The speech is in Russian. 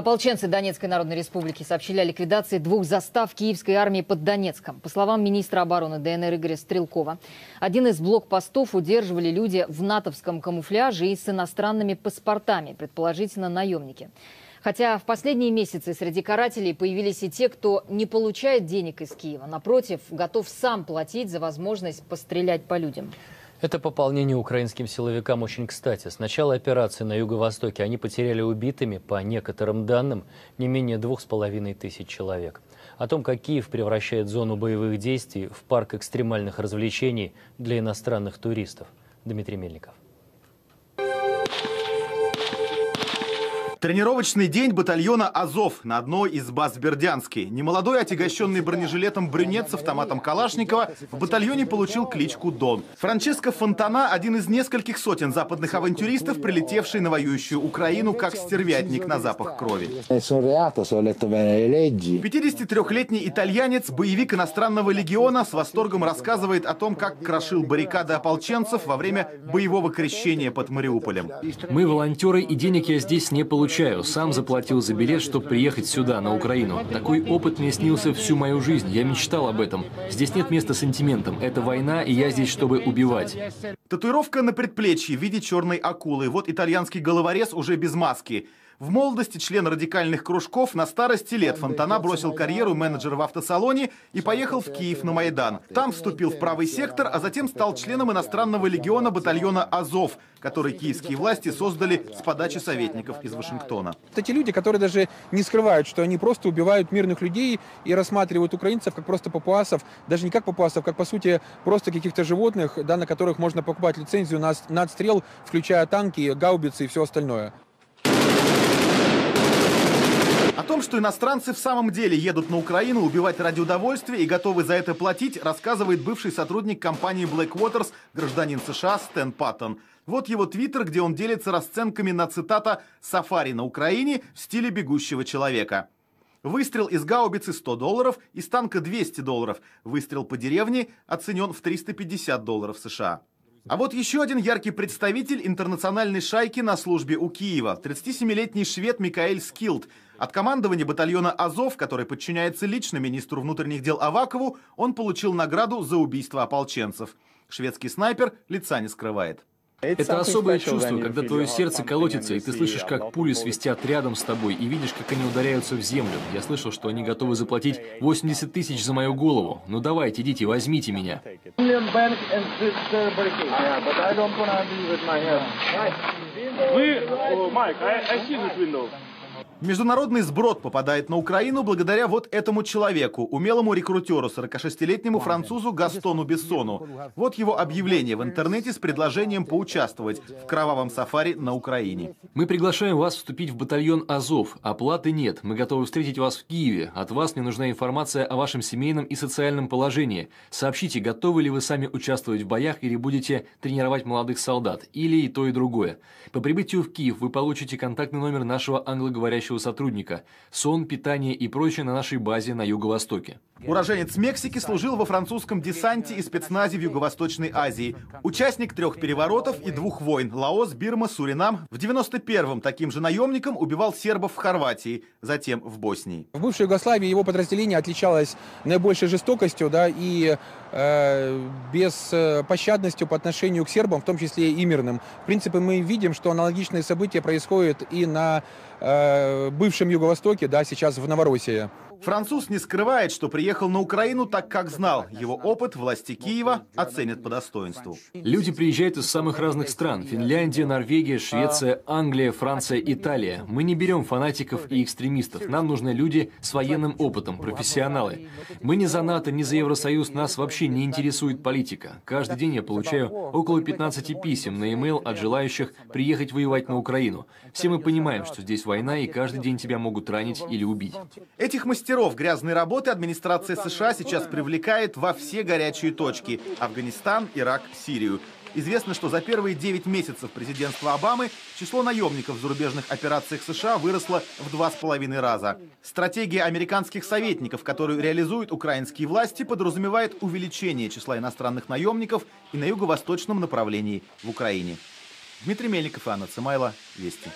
Ополченцы Донецкой Народной Республики сообщили о ликвидации двух застав киевской армии под Донецком. По словам министра обороны ДНР Игоря Стрелкова, один из блокпостов удерживали люди в натовском камуфляже и с иностранными паспортами, предположительно наемники. Хотя в последние месяцы среди карателей появились и те, кто не получает денег из Киева. Напротив, готов сам платить за возможность пострелять по людям. Это пополнение украинским силовикам очень кстати. С начала операции на Юго-Востоке они потеряли убитыми, по некоторым данным, не менее двух с половиной тысяч человек. О том, как Киев превращает зону боевых действий в парк экстремальных развлечений для иностранных туристов. Дмитрий Мельников. Тренировочный день батальона «Азов» на одной из баз Бердянской. Немолодой, отягощенный бронежилетом брюнет с автоматом Калашникова в батальоне получил кличку «Дон». Франческо Фонтана – один из нескольких сотен западных авантюристов, прилетевший на воюющую Украину как стервятник на запах крови. 53-летний итальянец, боевик иностранного легиона, с восторгом рассказывает о том, как крошил баррикады ополченцев во время боевого крещения под Мариуполем. Мы волонтеры, и денег я здесь не получаю получаю. Сам заплатил за билет, чтобы приехать сюда, на Украину. Такой опыт мне снился всю мою жизнь. Я мечтал об этом. Здесь нет места сантиментам. Это война, и я здесь, чтобы убивать. Татуировка на предплечье в виде черной акулы. Вот итальянский головорез уже без маски. В молодости член радикальных кружков, на старости лет Фонтана бросил карьеру менеджера в автосалоне и поехал в Киев на Майдан. Там вступил в правый сектор, а затем стал членом иностранного легиона батальона «Азов», который киевские власти создали с подачи советников из Вашингтона. Эти люди, которые даже не скрывают, что они просто убивают мирных людей и рассматривают украинцев как просто папуасов, даже не как папуасов, как по сути просто каких-то животных, да, на которых можно покупать лицензию на, на отстрел, включая танки, гаубицы и все остальное. О том, что иностранцы в самом деле едут на Украину убивать ради удовольствия и готовы за это платить, рассказывает бывший сотрудник компании Blackwaters, гражданин США Стэн Паттон. Вот его твиттер, где он делится расценками на, цитата, «сафари на Украине» в стиле бегущего человека. Выстрел из гаубицы 100 долларов, из танка 200 долларов. Выстрел по деревне оценен в 350 долларов США. А вот еще один яркий представитель интернациональной шайки на службе у Киева. 37-летний швед Микаэль Скилд. От командования батальона «Азов», который подчиняется лично министру внутренних дел Авакову, он получил награду за убийство ополченцев. Шведский снайпер лица не скрывает. Это особое чувство, когда твое сердце колотится, и ты слышишь, как пули свистят рядом с тобой, и видишь, как они ударяются в землю. Я слышал, что они готовы заплатить 80 тысяч за мою голову. Ну давайте, идите, возьмите меня. Вы, Майк, I see this window. Международный сброд попадает на Украину благодаря вот этому человеку, умелому рекрутеру, 46-летнему французу Гастону Бессону. Вот его объявление в интернете с предложением поучаствовать в кровавом сафари на Украине. Мы приглашаем вас вступить в батальон «Азов». Оплаты нет. Мы готовы встретить вас в Киеве. От вас мне нужна информация о вашем семейном и социальном положении. Сообщите, готовы ли вы сами участвовать в боях или будете тренировать молодых солдат. Или и то, и другое. По прибытию в Киев вы получите контактный номер нашего англоговорящего настоящего сотрудника, сон, питание и прочее на нашей базе на Юго-Востоке. Уроженец Мексики служил во французском десанте и спецназе в Юго-Восточной Азии. Участник трех переворотов и двух войн – Лаос, Бирма, Суринам. В 91-м таким же наемником убивал сербов в Хорватии, затем в Боснии. В бывшей Югославии его подразделение отличалось наибольшей жестокостью да, и э, беспощадностью по отношению к сербам, в том числе и мирным. В принципе, мы видим, что аналогичные события происходят и на э, бывшем Юго-Востоке, да, сейчас в Новороссии. Француз не скрывает, что приехал на Украину так, как знал. Его опыт власти Киева оценят по достоинству. Люди приезжают из самых разных стран. Финляндия, Норвегия, Швеция, Англия, Франция, Италия. Мы не берем фанатиков и экстремистов. Нам нужны люди с военным опытом, профессионалы. Мы не за НАТО, не за Евросоюз. Нас вообще не интересует политика. Каждый день я получаю около 15 писем на e-mail от желающих приехать воевать на Украину. Все мы понимаем, что здесь война, и каждый день тебя могут ранить или убить. Этих мастеров мастеров грязной работы администрация США сейчас привлекает во все горячие точки – Афганистан, Ирак, Сирию. Известно, что за первые 9 месяцев президентства Обамы число наемников в зарубежных операциях США выросло в два с половиной раза. Стратегия американских советников, которую реализуют украинские власти, подразумевает увеличение числа иностранных наемников и на юго-восточном направлении в Украине. Дмитрий Мельников и Анна Цимайло. Вести.